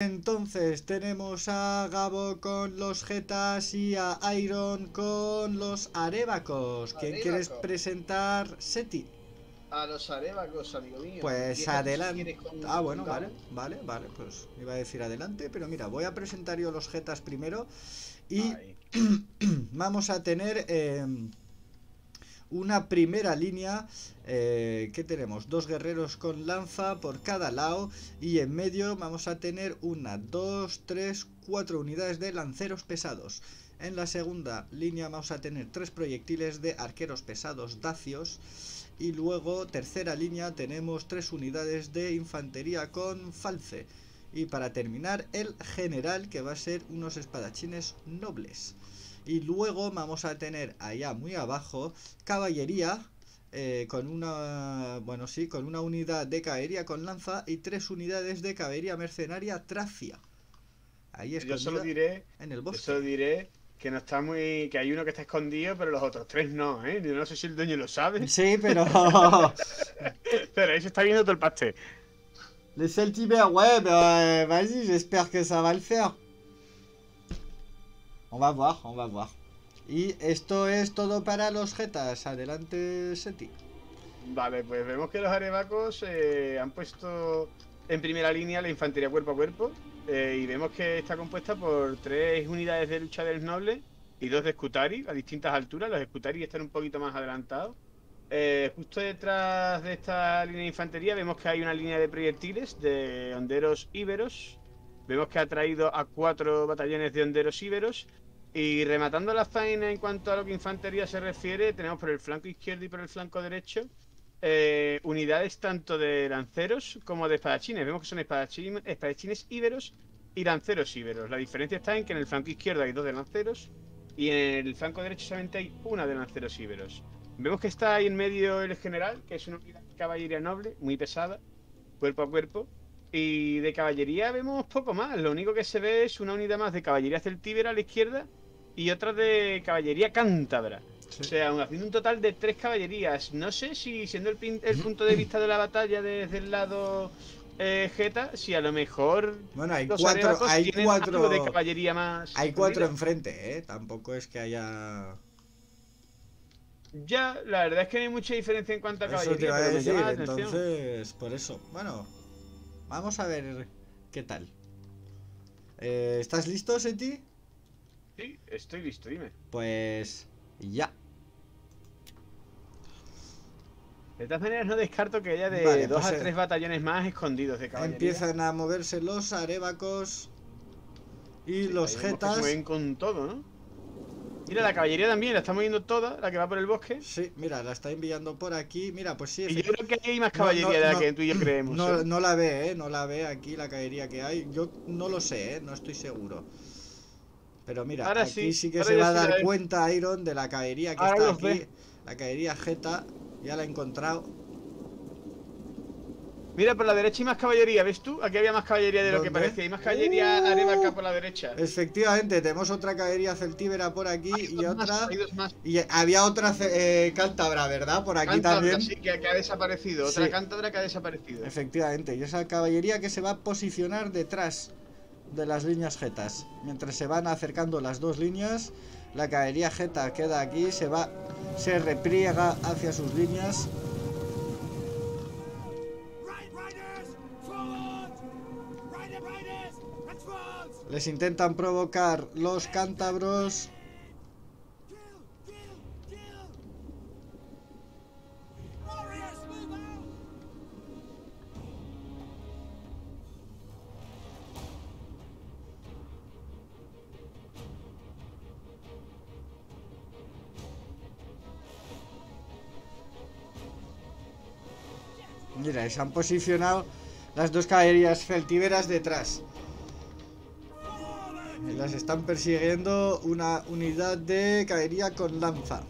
Entonces tenemos a Gabo con los Jetas y a Iron con los Arebacos. ¿Quién Arebaco. quieres presentar? Seti. A los arebacos, amigo mío. Pues si adelante. Ah, bueno, vale, vale, vale. Pues iba a decir adelante, pero mira, voy a presentar yo los Jetas primero. Y vamos a tener eh, una primera línea eh, que tenemos dos guerreros con lanza por cada lado y en medio vamos a tener una, dos, tres, cuatro unidades de lanceros pesados. En la segunda línea vamos a tener tres proyectiles de arqueros pesados dacios y luego tercera línea tenemos tres unidades de infantería con falce. Y para terminar, el general, que va a ser unos espadachines nobles. Y luego vamos a tener allá muy abajo caballería. eh, con una. Bueno, sí, con una unidad de caballería con lanza y tres unidades de caballería mercenaria tracia. Ahí Yo solo diré, en el yo bosque. solo diré que no está muy, que hay uno que está escondido, pero los otros tres no, ¿eh? Yo no sé si el dueño lo sabe, Sí, pero. pero ahí se está viendo todo el pastel. Les Celtibert, ouais, bah vas-y, j'espère que ça va le faire. On va voir, on va voir. Y esto es todo para los jetas. Adelante, Seti. Vale, pues vemos que los arebacos eh, han puesto en primera línea la infantería cuerpo a cuerpo eh, y vemos que está compuesta por tres unidades de lucha del noble y dos de Scutari a distintas alturas. Los Scutari están un poquito más adelantados. Eh, justo detrás de esta línea de infantería vemos que hay una línea de proyectiles de honderos íberos. Vemos que ha traído a cuatro batallones de honderos íberos. Y rematando la faena en cuanto a lo que infantería se refiere, tenemos por el flanco izquierdo y por el flanco derecho eh, unidades tanto de lanceros como de espadachines. Vemos que son espadachín- espadachines íberos y lanceros íberos. La diferencia está en que en el flanco izquierdo hay dos de lanceros y en el flanco derecho solamente hay una de lanceros íberos. Vemos que está ahí en medio el general, que es una unidad de caballería noble, muy pesada, cuerpo a cuerpo. Y de caballería vemos poco más. Lo único que se ve es una unidad más de caballería celtíbera a la izquierda y otra de caballería cántabra. O sea, haciendo un total de tres caballerías. No sé si, siendo el, pin- el punto de vista de la batalla desde el lado eh, Geta, si a lo mejor Bueno, hay los cuatro, hay cuatro, de caballería más. hay cuatro enfrente, ¿eh? Tampoco es que haya... Ya, la verdad es que no hay mucha diferencia en cuanto a Eso te caballería, iba a decir, entonces, por eso. Bueno, vamos a ver qué tal. Eh, ¿Estás listo, Seti? Sí, estoy listo, dime. Pues ya. De todas maneras, no descarto que haya de Vale, dos pues, a eh, tres batallones más escondidos de caballería. Empiezan a moverse los arebacos y Sí, los que jetas. Se mueven con todo, ¿no? Mira, la caballería también la está moviendo toda, la que va por el bosque. Sí, mira, la está enviando por aquí. Mira, pues sí, Y yo creo que hay más caballería no, de la no. que tú y yo creemos. No, ¿eh? no la ve, ¿eh? No la ve aquí la caballería que hay. Yo no lo sé, ¿eh? No estoy seguro. Pero mira, Ahora aquí sí, sí, que se va a dar cuenta Iron de la caballería que Ahora está aquí. ve. La caballería Jeta, ya la he encontrado. Mira, por la derecha hay más caballería, ¿ves tú? Aquí había más caballería de lo que parecía. Hay más caballería Uh. arevaca por la derecha. Efectivamente, tenemos otra caballería celtíbera por aquí Hay y más, otra. hay dos más. Y había otra eh, cántabra, ¿verdad? Por aquí Cántabra, también. sí, que, que ha desaparecido. Otra Sí. cántabra que ha desaparecido. Efectivamente, y esa caballería que se va a posicionar detrás de las líneas jetas. Mientras se van acercando las dos líneas, la caballería jeta queda aquí, se va, se repliega hacia sus líneas. Les intentan provocar los cántabros. Mira, se han posicionado las dos caballerías celtíberas detrás. Las están persiguiendo una unidad de caballería con lanza.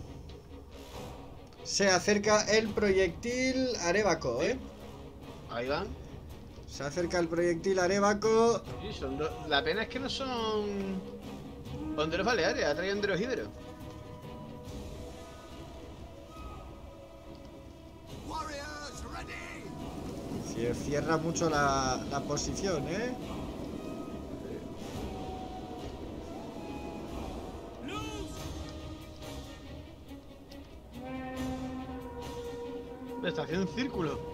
Se acerca el proyectil arébaco, ¿eh? Ahí van. Se acerca el proyectil arébaco. Sí, son dos- La pena es que no son. Honderos baleares, ha traído honderos! Se cierra mucho la, la posición, ¿eh? Está haciendo un círculo.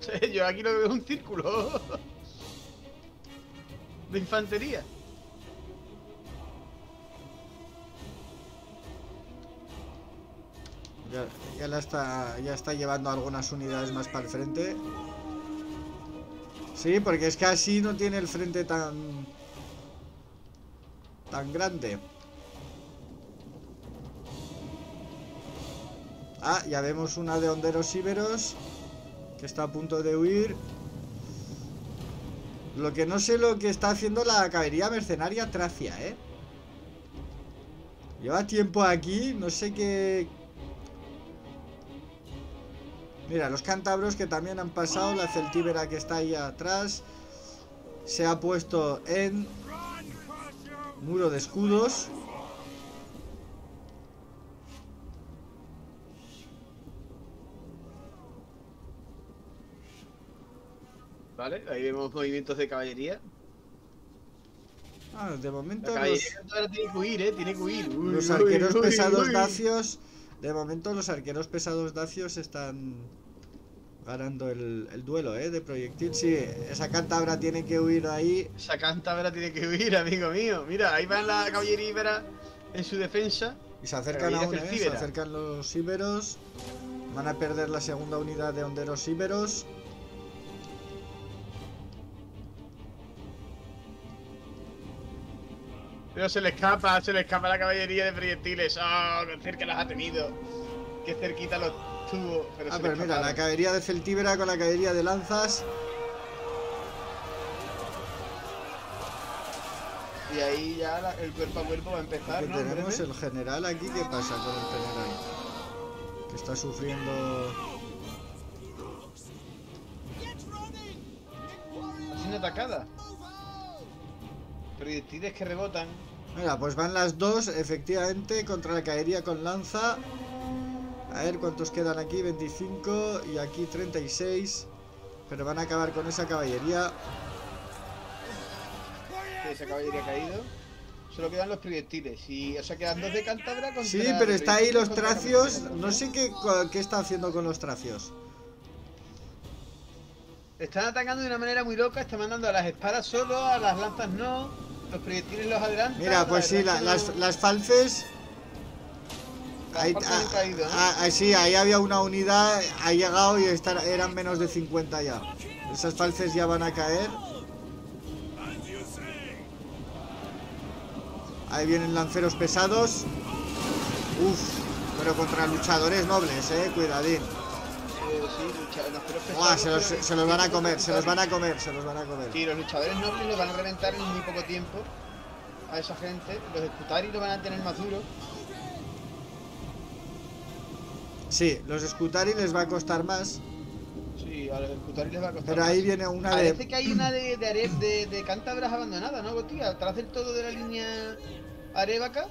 Yo aquí lo veo un círculo. De infantería. Ya, ya la está, ya está llevando algunas unidades más para el frente. Sí, porque es que así no tiene el frente tan... Tan grande. Ah, ya vemos una de honderos íberos. Que está a punto de huir. Lo que no sé lo que está haciendo la caballería mercenaria Tracia, ¿eh? Lleva tiempo aquí, no sé qué... Mira, los cántabros que también han pasado, la celtíbera que está ahí atrás, se ha puesto en muro de escudos. Vale, ahí vemos movimientos de caballería. Ah, de momento La los, ahora tiene que huir, eh, tiene que huir. Uy, los arqueros uy, pesados dacios, de momento los arqueros pesados dacios están ganando el, el duelo, ¿eh? De proyectil. Sí, esa cántabra tiene que huir ahí. Esa cántabra tiene que huir, amigo mío. Mira, ahí va la caballería íbera en su defensa. Y se acercan aún, ¿eh? Se acercan los íberos. Van a perder la segunda unidad de honderos íberos. Pero se le escapa, se le escapa la caballería de proyectiles. ¡Ah! ¡Qué cerca las ha tenido! ¡Qué cerquita los tuvo! Pero Ah, pero mira, la caballería de celtíbera con la caballería de lanzas. Y ahí ya la- el cuerpo a cuerpo va a Aquí empezar, ¿no? tenemos Breve? el general aquí. ¿Qué pasa con el general? Que está sufriendo. Running! Haciendo atacada. Proyectiles que rebotan. Mira, pues van las dos, efectivamente, contra la caballería con lanza. A ver cuántos quedan aquí, 25 y aquí 36. Pero van a acabar con esa caballería. Esa caballería ha caído. Solo quedan los proyectiles. Y, o sea, quedan dos de Cántabra contra... Sí, pero está ahí los tracios. No sé qué, qué está haciendo con los tracios. Están atacando de una manera muy loca. Están mandando a las espadas solo, a las lanzas no. Los proyectiles los adelantan. Mira, pues sí, la- las, las falces. Ahí, caído, ¿no? ah, ah, sí, ahí había una unidad, ha llegado y estar- eran menos de 50 ya. Esas falces ya van a caer. Ahí vienen lanceros pesados. Uf, pero contra luchadores nobles, eh, cuidadín. Pesados, se los, se los van a comer, se los van a comer, se los van a comer. Sí, los luchadores nobles los van a reventar en muy poco tiempo a esa gente. Los escutari lo van a tener más duro. Sí, los Scutari les va a costar más, Sí, a los escutari les va a costar. pero ahí viene una Parece de... que hay una de, de, de, de cántabras abandonada, ¿no, Gotía? Tras del todo de la línea arébaca,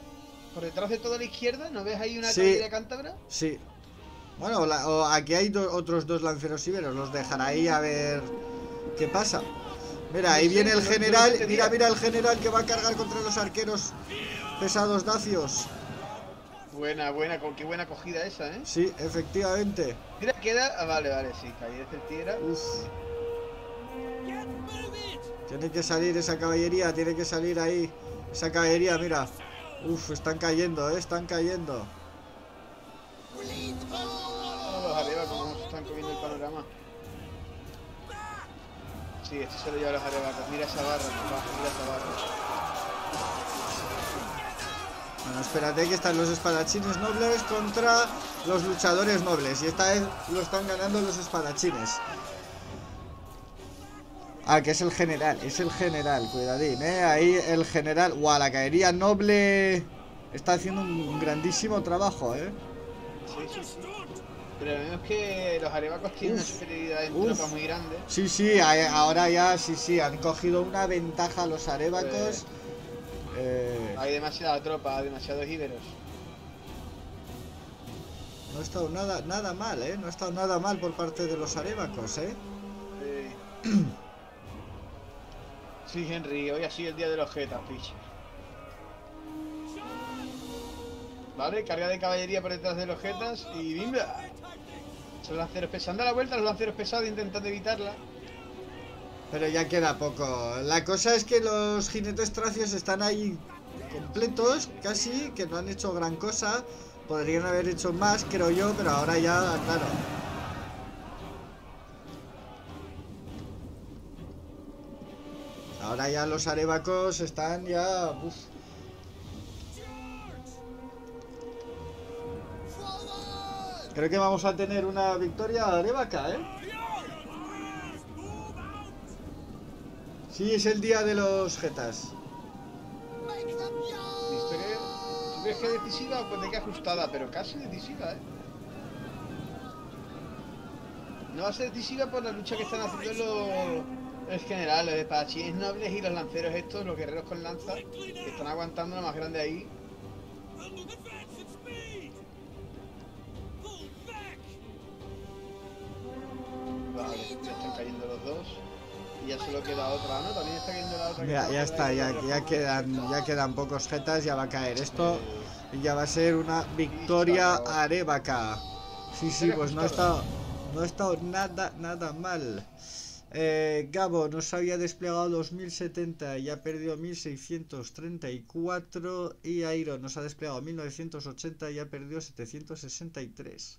por detrás de toda la izquierda, ¿no ves ahí una Sí. caballería cántabra? Sí. Bueno, la- o aquí hay do- otros dos lanceros iberos, los dejará ahí a ver qué pasa. Mira, ahí viene el general, mira, mira el general que va a cargar contra los arqueros pesados dacios. Buena, buena, con qué buena acogida esa, ¿eh? Sí, efectivamente. Mira, queda. Ah, vale, vale, sí, caballería celtibera. Uf, Get moving! tiene que salir esa caballería, tiene que salir ahí. Esa caballería, mira. Uf, están cayendo, eh, están cayendo. Sí, esto se lo lleva a los arebacos. Mira esa barra, papá, mira esa barra. Bueno, espérate que están los espadachines nobles contra los luchadores nobles. Y esta vez lo están ganando los espadachines. Ah, que es el general, es el general, cuidadín, eh. Ahí el general. Guau, la caería noble está haciendo un grandísimo trabajo, eh. Sí, sí, sí. Pero lo mismo es que los arebacos tienen Uf, una superioridad en uf. tropas muy grande. Sí, sí, ahora ya, sí, sí, han cogido una ventaja los arebacos. Eh, Hay demasiada tropa, demasiados íberos. no ha estado nada, nada mal, eh. No ha estado nada mal por parte de los arebacos, eh. Sí, Henry, hoy ha sido el día de los jetas, piche. Vale, carga de caballería por detrás de los jetas y ¡bimba! Son lanceros pesados. Anda la vuelta los lanceros pesados intentando evitarla. Pero ya queda poco. La cosa es que los jinetes tracios están ahí completos, casi, que no han hecho gran cosa. Podrían haber hecho más, creo yo, pero ahora ya, claro. Ahora ya los arebacos están ya... uf. Creo que vamos a tener una victoria arevaca, ¿eh? Sí, es el día de los jetas. La young! historia, ¿tú crees que decisiva? Pues de que ajustada, pero casi decisiva, ¿eh? No va a ser decisiva por la lucha que están haciendo los, generales, los espadachines nobles y los lanceros estos, los guerreros con lanza, que están aguantando lo más grande ahí. Cayendo los dos. Y ya solo queda otra, ¿no? También está cayendo la otra. Ya, ya está, ya, ya quedan, ya quedan pocos jetas, ya va a caer esto y ya va a ser una victoria arevaca. Sí, sí, pues no ha estado, no ha estado nada, nada mal. Eh, Gabo nos había desplegado 2070 y ha perdido 1634 y Airo nos ha desplegado 1980 y ha perdido 763.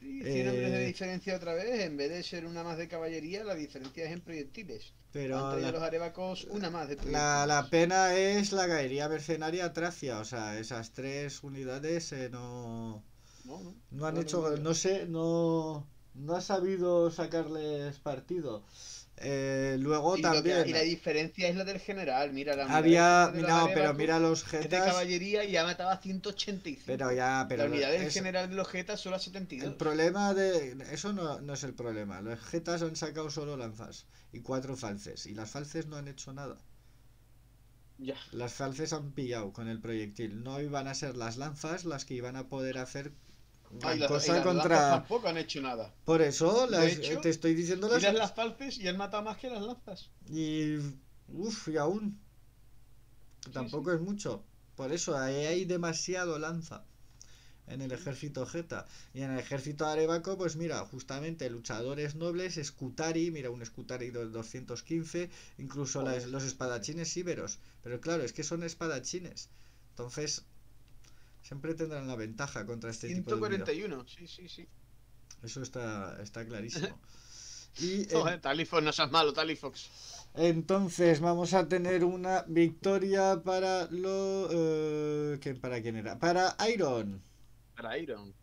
Sí, 100 hombres de Eh, diferencia otra vez, en vez de ser una más de caballería, la diferencia es en proyectiles. Pero la- los arebacos una más de proyectiles. La, la pena es la galería mercenaria Tracia, o sea, esas tres unidades eh, no, No, no. no han No, hecho, no sé, no, no ha sabido sacarles partido. Eh, luego Y, que- también y la diferencia es la del general, mira la había, de no, pero mira los es de jetas, caballería y ya mataba a 185. pero ya, pero la unidad del es- general de los jetas solo a 72. el problema de eso no, no es el problema. Los jetas han sacado solo lanzas y cuatro falces y las falces no han hecho nada. Ya. Las falces han pillado con el proyectil. No iban a ser las lanzas las que iban a poder hacer Ay, las- y cosa lanzas contra. tampoco han hecho nada. Por eso las- hecho, te estoy diciendo las. Miras las falces y han matado más que las lanzas. Y. Uf, y aún. Tampoco es mucho. Por eso ahí hay demasiado lanza en el ejército Jeta. Y en el ejército Arevaco, pues mira, justamente luchadores nobles, Scutari, mira, un Scutari de 215, incluso las- Joder. los espadachines íberos. Pero claro, es que son espadachines. Entonces, siempre tendrán la ventaja contra este tipo de unidad. 141, sí, sí, sí. Eso está, está clarísimo. Y eh, Talifox, no seas malo, Talifox. entonces vamos a tener una victoria para lo... eh, ¿qué- ¿Para quién era? Para Iron. Para Iron.